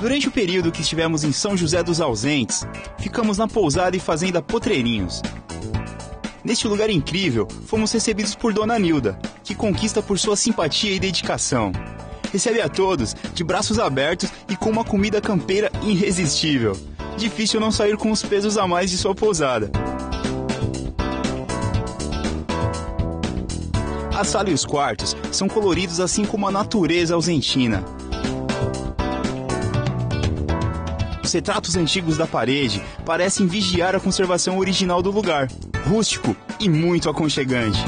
Durante o período que estivemos em São José dos Ausentes, ficamos na pousada e fazenda Potreirinhos. Neste lugar incrível, fomos recebidos por Dona Nilda, que conquista por sua simpatia e dedicação. Recebe a todos de braços abertos e com uma comida campeira irresistível. Difícil não sair com os pesos a mais de sua pousada. A sala e os quartos são coloridos assim como a natureza ausentina. Os retratos antigos da parede parecem vigiar a conservação original do lugar, rústico e muito aconchegante.